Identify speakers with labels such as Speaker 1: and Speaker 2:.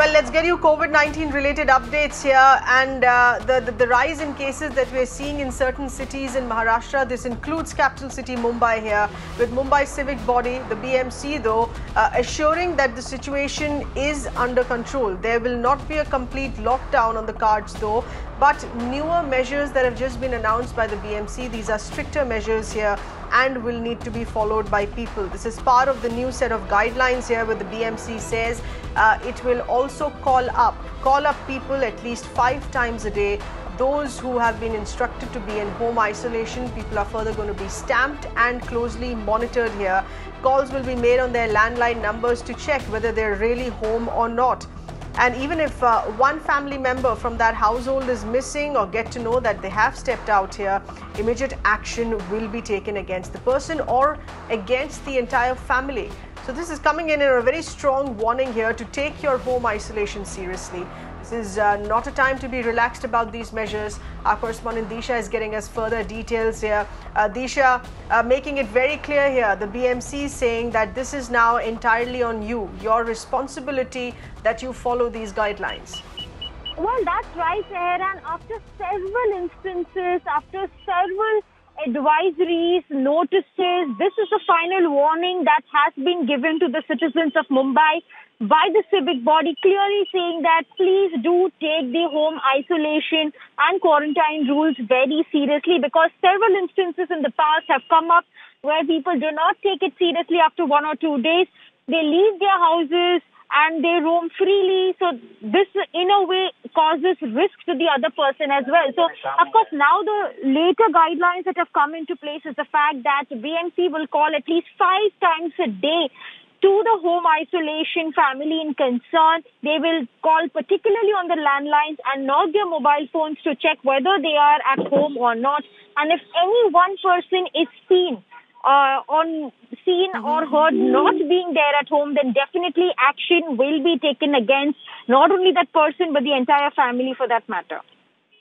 Speaker 1: Well, let's get you COVID 19 related updates here and uh, the, the, the rise in cases that we're seeing in certain cities in Maharashtra. This includes capital city Mumbai here, with Mumbai Civic Body, the BMC, though, uh, assuring that the situation is under control. There will not be a complete lockdown on the cards, though, but newer measures that have just been announced by the BMC. These are stricter measures here and will need to be followed by people. This is part of the new set of guidelines here where the BMC says uh, it will also call up, call up people at least five times a day. Those who have been instructed to be in home isolation, people are further going to be stamped and closely monitored here. Calls will be made on their landline numbers to check whether they're really home or not. And even if uh, one family member from that household is missing or get to know that they have stepped out here, immediate action will be taken against the person or against the entire family. So this is coming in in a very strong warning here to take your home isolation seriously. This is uh, not a time to be relaxed about these measures. Our correspondent Disha is getting us further details here. Uh, Disha, uh, making it very clear here, the BMC is saying that this is now entirely on you, your responsibility that you follow these guidelines.
Speaker 2: Well, that's right, Aaron. After several instances, after several advisories, notices, this is the final warning that has been given to the citizens of Mumbai by the civic body clearly saying that please do take the home isolation and quarantine rules very seriously because several instances in the past have come up where people do not take it seriously after one or two days. They leave their houses and they roam freely. So this, in a way, causes risk to the other person as well. So, of course, now the later guidelines that have come into place is the fact that BMC will call at least five times a day to the home isolation family in concern. They will call particularly on the landlines and not their mobile phones to check whether they are at home or not. And if any one person is seen uh, on seen or heard not being there at home, then definitely action will be taken against not only that person but the entire family for that matter.